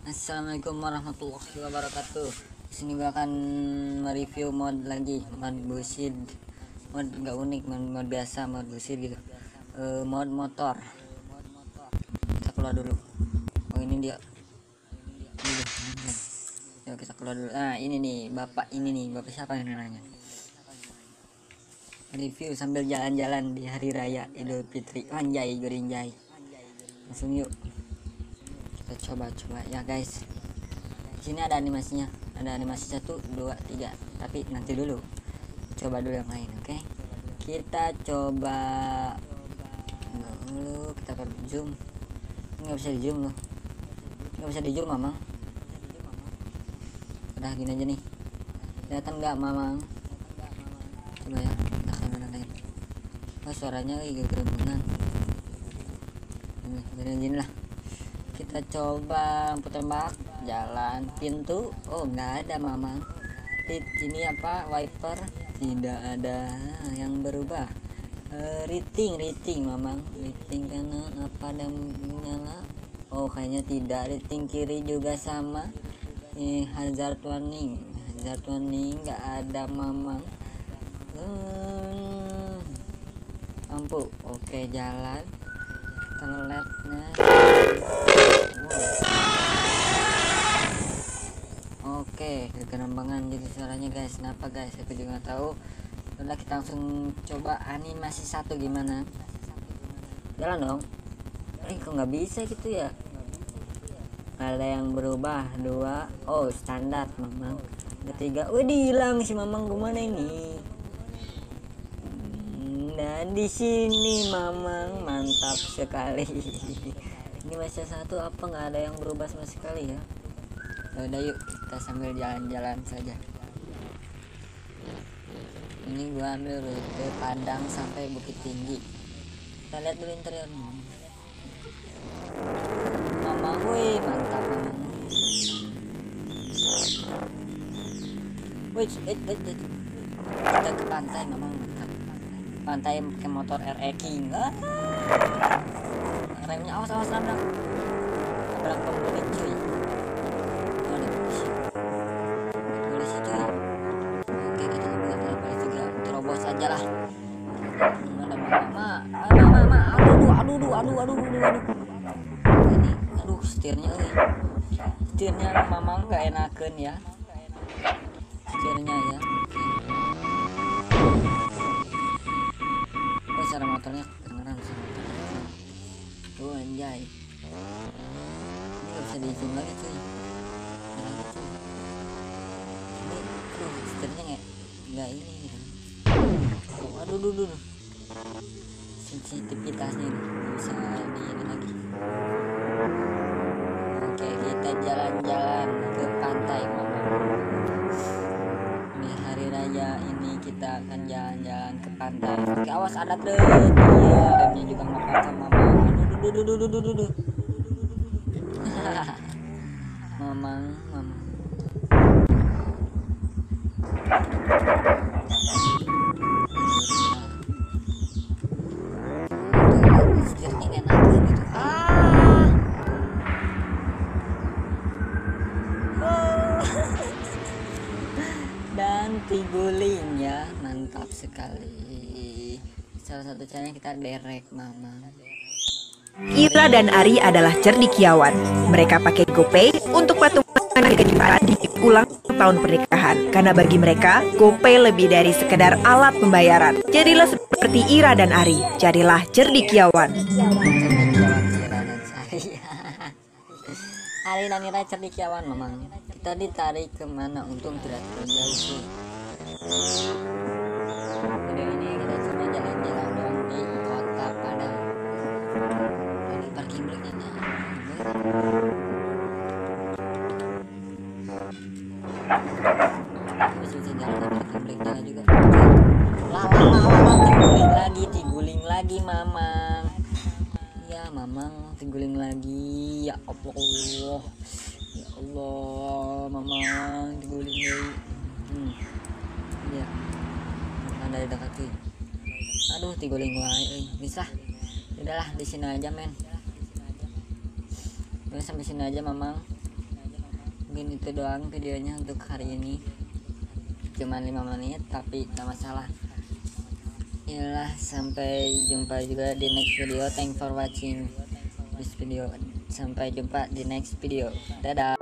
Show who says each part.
Speaker 1: Assalamualaikum warahmatullahi wabarakatuh. Di sini gue akan mereview mod lagi, mod busid, mod nggak unik, mod, mod biasa, mod busid gitu. Eh, mod motor. Kita keluar dulu. Oh ini dia. Yuk kita keluar dulu. Nah ini nih, bapak ini nih, bapak siapa yang namanya? Review sambil jalan-jalan di hari raya Idul Fitri. Anjay, gorinjay. Langsung yuk kita coba-coba. Ya guys. Sini ada animasinya. Ada animasi satu dua tiga. Tapi nanti dulu. Coba dulu yang lain oke? Okay? kita coba dulu. Kita ke zoom. Nggak bisa di zoom loh. Nggak bisa di zoom mamang. Udah gini aja nih. Kelihatan nggak mamang? Coba ya kita kamera lain. Oh suaranya lagi gerembungan. Ini gini lah kita coba putar bak jalan. Pintu? Oh nggak ada mama. Tit, ini apa? Wiper? Tidak ada. Yang berubah? Uh, rating rating mamang rating kanan apa dan nyala? Oh kayaknya tidak. Rating kiri juga sama. Ini hazard warning. Hazard warning nggak ada mamang uh, lampu oke jalan teletnya Oke, kegerambangan jadi suaranya guys. Kenapa guys? Aku juga tahu. Udah kita langsung coba animasi satu gimana? Jalan dong. Eh, kok nggak bisa gitu ya? Ada yang berubah dua. Oh, standar, mamang. Ketiga, wih hilang si mamang ke mana ini? Di sini mamang. Mantap sekali. ini masih satu apa? Nggak ada yang berubah sama sekali ya? ya udah yuk kita sambil jalan-jalan saja. Ini gua ambil rute Padang sampai Bukit Tinggi. Kita lihat dulu interior mama wih mantap mama wait. kita ke pantai mama pantai pakai motor RE King ah. remnya awas awas nabrak nabrak cuy. Aja eh. setirnya mama nggak enakan ya motornya kedengeran sih. Tuh anjay. Ini nggak bisa diizin lagi cuy. Ini aduh setirnya nggak ini gitu aduh aduh aduh sensitivitasnya ini bisa jalan-jalan ke pantai. Oke awas ada truk iya remnya juga nggak apa mama. Aduh aduh aduh aduh aduh mamang mamang dan tiguling ya mantap sekali salah satu caranya kita derek mama
Speaker 2: Ira dan Ari adalah cerdikiawan. Mereka pakai GoPay untuk patungan kejuaraan di ulang tahun pernikahan. Karena bagi mereka, GoPay lebih dari sekedar alat pembayaran. Jadilah seperti Ira dan Ari. Jadilah cerdikiawan.
Speaker 1: Ari dan Ira cerdikiawan memang. Kita ditarik ke mana untung tidak terlalu jauh. Video ini kita jalan-jalan doang di kota Padang. Ini. Bisa jalan juga. Lah tiguling lagi, lagi mamang. Ya mamang lagi ya Allah. Ya Allah, mamang tiguling deh. Hmm. Ya. Ada dekat. Aduh, tiguling wae euy. Bisa. Udahlah di sini aja, men. Udah sampai sini aja, Mamang. mungkin itu doang videonya untuk hari ini cuman 5 menit tapi tak masalah Yalah sampai jumpa juga di next video thank for watching this video sampai jumpa di next video dadah